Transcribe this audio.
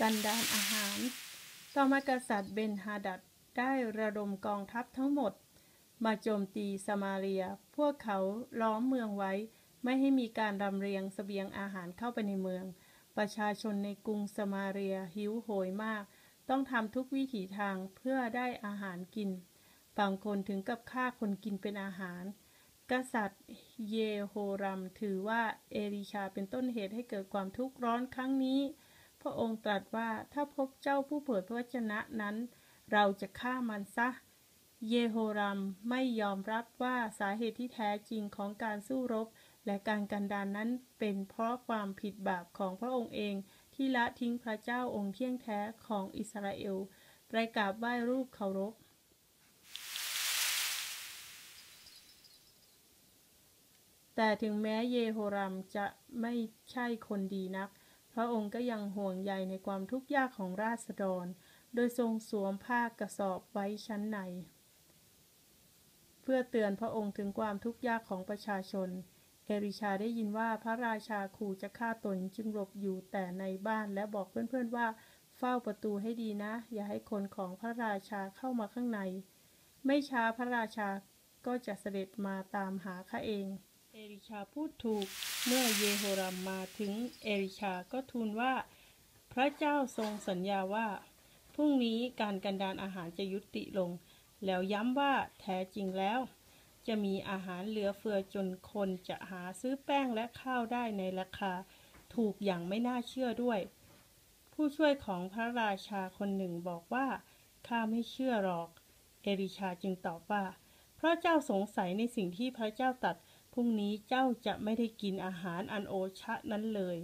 กันดานอาหาร ต่อมากษัตริย์เบนฮาดัดได้ระดมกองทัพทั้งหมด มาโจมตีสมาเรีย พวกเขาล้อมเมืองไว้ ไม่ให้มีการรำเรียงสเสบียงอาหารเข้าไปในเมือง ประชาชนในกรุงสมาเรียหิวโหยมาก ต้องทำทุกวิถีทางเพื่อได้อาหารกิน บางคนถึงกับฆ่าคนกินเป็นอาหาร กษัตริย์เยโฮรัมถือว่าเอลิชาเป็นต้นเหตุให้เกิดความทุกข์ร้อนครั้งนี้ พระองค์ตรัสว่าถ้าพบเจ้าผู้เผยพระวจนะนั้น เราจะฆ่ามันซะ เยโฮรัมไม่ยอมรับว่าสาเหตุที่แท้จริงของการสู้รบ และการกันดานนั้นเป็นเพราะความผิดบาปของพระองค์เอง ที่ละทิ้งพระเจ้าองค์เที่ยงแท้ของอิสราเอลไปกราบไหว้รูปเคารพแต่ถึงแม้เยโฮรัมจะไม่ใช่คนดีนัก ระองค์ก็ยังห่วงใยในความทุกข์ยากของราษฎร โดยทรงสวมผ้ากระสอบไว้ชั้นใน เพื่อเตือนพระองค์ถึงความทุกข์ยากของประชาชน เอริชาได้ยินว่าพระราชาขู่จะฆ่าตนจึงหลบอยู่แต่ในบ้านและบอกเพื่อนๆว่าเฝ้าประตูให้ดีนะ อย่าให้คนของพระราชาเข้ามาข้างใน ไม่ช้าพระราชาก็จะเสด็จมาตามหาข้าเอง เอริชาพูดถูก เมื่อเยโฮรัมมาถึงเอริชาก็ทูลว่า พระเจ้าทรงสัญญาว่า พรุ่งนี้การกันดานอาหารจะยุติลง แล้วย้ำว่าแท้จริงแล้ว จะมีอาหารเหลือเฟือจนคนจะหาซื้อแป้งและข้าวได้ในราคา ถูกอย่างไม่น่าเชื่อด้วย ผู้ช่วยของพระราชาคนหนึ่งบอกว่าข้าไม่เชื่อหรอก เอริชาจึงตอบว่าเพราะเจ้าสงสัยในสิ่งที่พระเจ้าตัด พรุ่งนี้เจ้าจะไม่ได้กินอาหารอันโอชะนั้นเลย